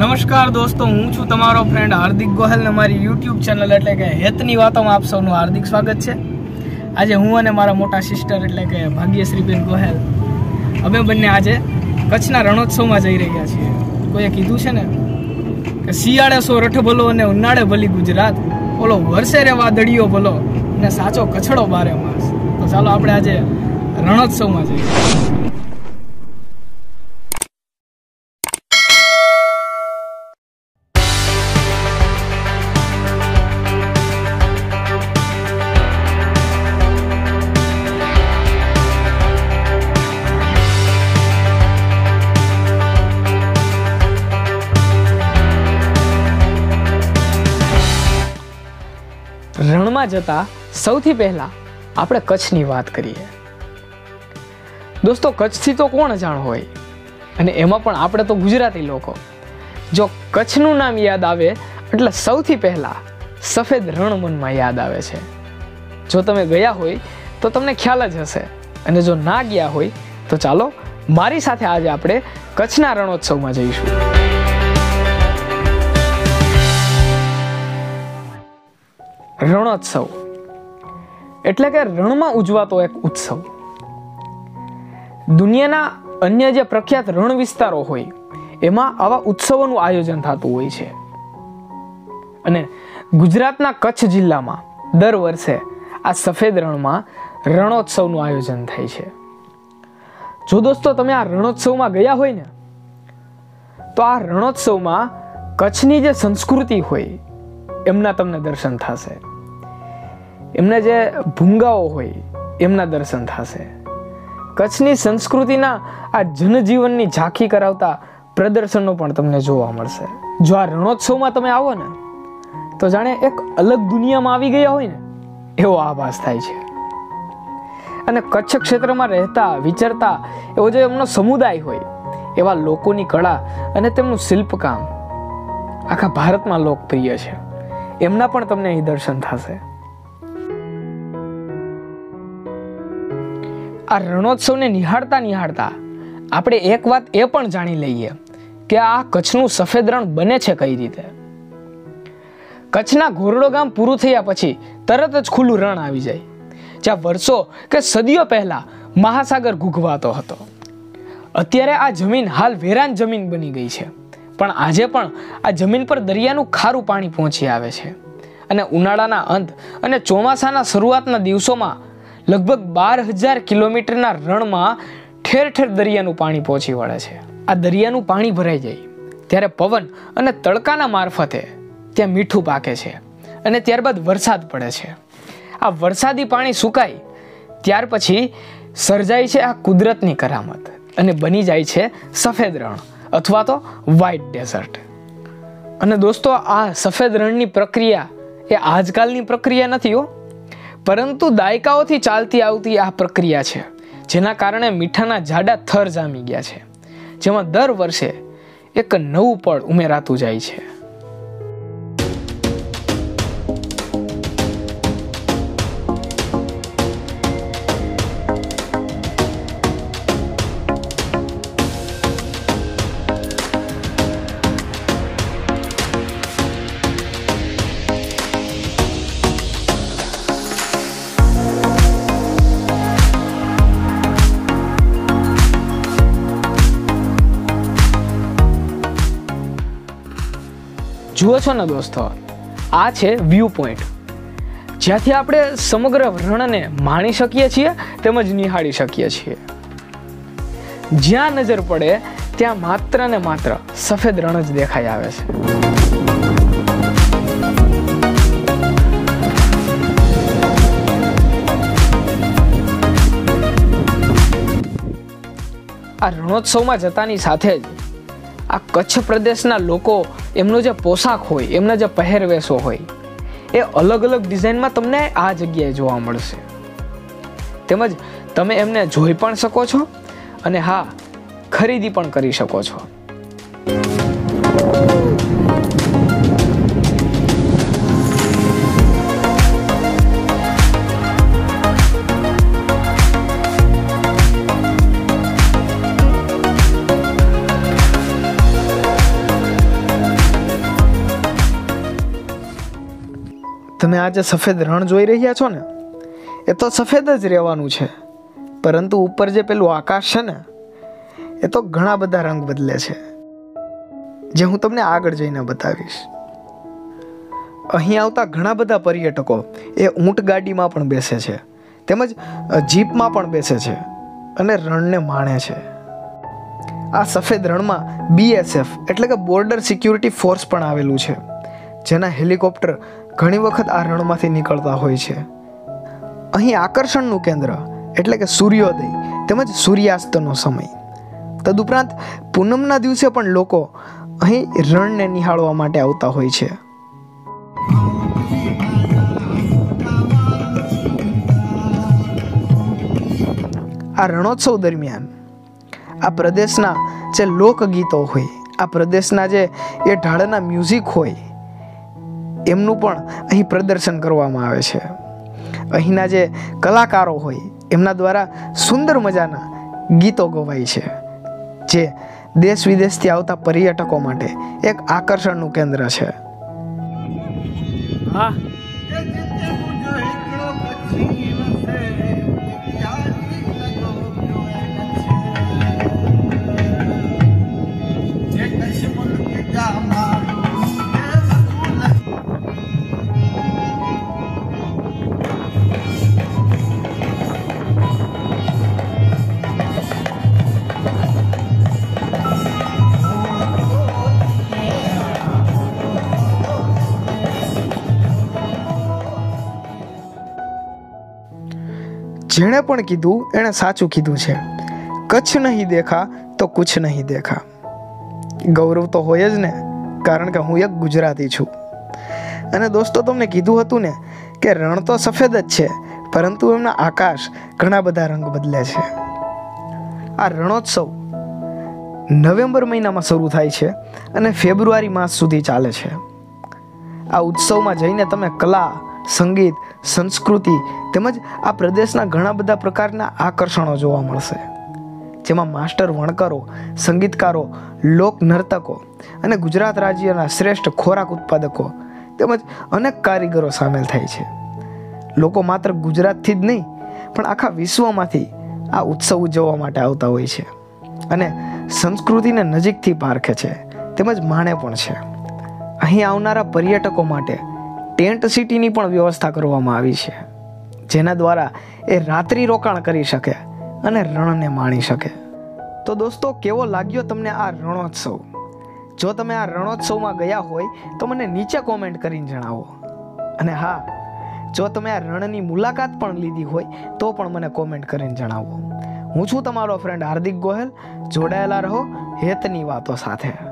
નમસ્કાર દોસ્તો, હું છું તમારો ફ્રેન્ડ હાર્દિક ગોહેલ ને મારી યુટ્યુબ ચેનલ એટલે કે હેતની વાતોમાં આપ સૌનું હાર્દિક સ્વાગત છે. આજે હું અને મારા મોટા સિસ્ટર એટલે કે ભાગ્યશ્રીબેન ગોહેલ, અમે બંને આજે કચ્છના રણોત્સવમાં જઈ રહ્યા છીએ. કોઈએ કીધું છે ને કે શિયાળે સો રઠબલો અને ઉનાળે ભલી ગુજરાત. ઓલો વર્ષે રે વાદળીઓ ભલો અને સાચો કછડો બારે માસ. તો ચાલો આપણે આજે રણોત્સવમાં જઈએ. રણમાં જતા સૌથી પહેલા આપણે કચ્છની વાત કરીએ. દોસ્તો, કચ્છથી તો કોણ જાણ હોય? અને એમાં પણ આપણે તો ગુજરાતી લોકો. જો કચ્છનું નામ યાદ આવે, એટલે સૌથી પહેલા સફેદ રણ મનમાં યાદ આવે છે. જો તમે ગયા હોય, તો તમને ખ્યાલ જ હશે. અને જો ના ગયા હોય, તો ચાલો મારી સાથે આજે આપણે કચ્છના રણોત્સવમાં જઈશું. રણોત્સવ. એટલે કે રણમાં ઉજવાતો એક ઉત્સવ. દુનિયાના અન્ય જે પ્રખ્યાત રણ વિસ્તારો હોય, એમાં આવા ઉત્સવોનું આયોજન થતું હોય છે. અને ગુજરાતના કચ્છ જિલ્લામાં દર વર્ષે આ સફેદ રણમાં રણોત્સવનું આયોજન થાય છે. જો દોસ્તો તમે આ રણોત્સવમાં ગયા હોય ને, તો આ રણોત્સવમાં કચ્છની જે સંસ્કૃતિ હોય, એમના તમને દર્શન થશે. એમના જે ભૂંગાઓ હોય, એમના દર્શન થશે. કચ્છની સંસ્કૃતિના આ જનજીવનની ઝાંખી કરાવતા પ્રદર્શનો પણ તમને જોવા મળશે. જો આ રણોત્સવમાં તમે આવો ને, તો જાણે એક અલગ દુનિયામાં આવી ગયા હોય ને, એવો આભાસ થાય છે. અને કચ્છ ક્ષેત્રમાં રહેતા, વિચરતા, એવો જે એમનો સમુદાય હોય, એવા લોકોની કળા અને તેમનું શિલ્પકામ આખા ભારતમાં લોકપ્રિય છે. એમના પણ તમને અહીં દર્શન થશે. આ રણોત્સવને નિહાળતા નિહાળતા આપણે એક વાત એ પણ જાણી લઈએ કે આ કચ્છનું સફેદ રણ બને છે કઈ રીતે? કચ્છના ઘોરડો ગામ પૂરું થયા પછી તરત જ ખુલ્લું રણ આવી જાય, જ્યાં વર્ષો કે સદીઓ પહેલા મહાસાગર ગુગવાતો હતો. અત્યારે આ જમીન હાલ વેરાન જમીન બની ગઈ છે, પણ આજે પણ આ જમીન પર દરિયાનું ખારું પાણી પહોંચી આવે છે. અને ઉનાળાના અંત અને ચોમાસાના શરૂઆતના દિવસોમાં લગભગ બાર હજાર કિલોમીટરના રણમાં ઠેર ઠેર દરિયાનું પાણી પહોંચી વળે છે. આ દરિયાનું પાણી ભરાઈ જાય. ત્યારે પવન અને તડકાના મારફતે ત્યાં મીઠું પાકે છે અને ત્યારબાદ વરસાદ પડે છે. આ વરસાદી પાણી સુકાય ત્યાર પછી સર્જાય છે આ કુદરતની કરામત અને બની જાય છે સફેદ રણ અથવા તો વ્હાઇટ ડેઝર્ટ અને દોસ્તો, આ સફેદ રણની પ્રક્રિયા એ આજકાલની પ્રક્રિયા નથી હો. પરંતુ દાયકાઓથી ચાલતી આવતી આ પ્રક્રિયા છે, જેના કારણે મીઠાના જાડા થર જામી ગયા છે, જેમાં દર વર્ષે એક નવું પળ ઉમેરાતું જાય છે. જુઓ છો ને દોસ્તો, આ છે વ્યૂ પોઈન્ટ જ્યાંથી આપણે સમગ્ર રણને માણી શકીએ છીએ તેમજ નિહાળી શકીએ છીએ. જ્યાં નજર પડે, ત્યાં માત્ર ને માત્ર સફેદ રણ જ દેખાઈ આવે છે. આ રણોત્સવમાં જતાની સાથે જ આ કચ્છ પ્રદેશના લોકો એમનો જે પોશાક હોય, એમના જે પહેરવેશો હોય, એ અલગ અલગ ડિઝાઇનમાં તમને આ જગ્યાએ જોવા મળશે. તેમજ તમે એમને જોઈ પણ શકો છો અને હા, ખરીદી પણ કરી શકો છો. તમે આ જે સફેદ રણ જોઈ રહ્યા છો ને? એ તો સફેદ જ રહેવાનું છે. પરંતુ ઉપર જે પેલું આકાશ છે ને, એ તો ઘણા બધા રંગ બદલે છે. જે હું તમને આગળ જઈને બતાવીશ. અહીં આવતા ઘણા બધા પર્યટકો એ ઊંટ ગાડીમાં પણ બેસે છે. તેમજ જીપમાં પણ બેસે છે અને રણને માણે છે. આ સફેદ રણમાં બીએસએફ એટલે કે બોર્ડર સિક્યુરિટી ફોર્સ પણ આવેલું છે. જેના હેલિકોપ્ટર ઘણી વખત આ રણમાંથી નીકળતા હોય છે. અહીં આકર્ષણનું કેન્દ્ર, એટલે કે સૂર્યોદય, તેમજ સૂર્યાસ્તનો સમય. તદુપરાંત પૂનમના દિવસે પણ લોકો અહીં રણને નિહાળવા માટે આવતા હોય છે. આ રણોત્સવ દરમિયાન આ પ્રદેશના જે લોકગીતો હોય, આ પ્રદેશના જે એ ઢાળના મ્યુઝિક હોય એમનું પણ અહીં પ્રદર્શન કરવામાં આવે છે. અહીંના જે કલાકારો હોય એમના દ્વારા સુંદર મજાના ગીતો ગવાય છે જે દેશ વિદેશથી આવતા પર્યટકો માટે એક આકર્ષણનું કેન્દ્ર છે. હા. જેણે પણ કીધું, એણે સાચું કીધું છે. કચ્છ નહીં દેખા તો કુછ નહીં દેખા. ગૌરવ તો હોય જ ને, કારણ કે હું એક ગુજરાતી છું. અને દોસ્તો, તમને કીધું હતું ને કે રણ તો સફેદ જ છે, પરંતુ એમના આકાશ ઘણા બધા રંગ બદલે છે. આ રણોત્સવ નવેમ્બર મહિનામાં શરૂ થાય છે અને ફેબ્રુઆરી માસ સુધી ચાલે છે. આ ઉત્સવમાં જઈને તમે કલા સંગીત, સંસ્કૃતિ તેમજ આ પ્રદેશના ઘણા બધા પ્રકારના આકર્ષણો જોવા મળશે. જેમાં માસ્ટર વણકરો, સંગીતકારો, લોક નર્તકો અને ગુજરાત રાજ્યના શ્રેષ્ઠ ખોરાક ઉત્પાદકો તેમજ અનેક કારીગરો સામેલ થાય છે. લોકો માત્ર ગુજરાતથી જ નહીં, પણ આખા વિશ્વમાંથી આ ઉત્સવ ઉજવવા માટે આવતા હોય છે અને સંસ્કૃતિને નજીકથી પારખે છે તેમજ માણે પણ છે. અહીં આવનારા પર્યટકો માટે ટેન્ટ સિટીની પણ વ્યવસ્થા કરવામાં આવી છે, જેના દ્વારા એ રાત્રિ રોકાણ કરી શકે અને રણને માણી શકે. તો દોસ્તો, કેવો લાગ્યો તમને આ રણોત્સવ? જો તમે આ રણોત્સવમાં ગયા હોય, તો મને નીચે કોમેન્ટ કરીને જણાવો. અને હા, જો તમે આ રણની મુલાકાત પણ લીધી હોય, તો પણ મને કોમેન્ટ કરીને જણાવો. હું છું તમારો ફ્રેન્ડ હાર્દિક ગોહેલ. જોડાયેલા રહો, હેતની વાતો સાથે.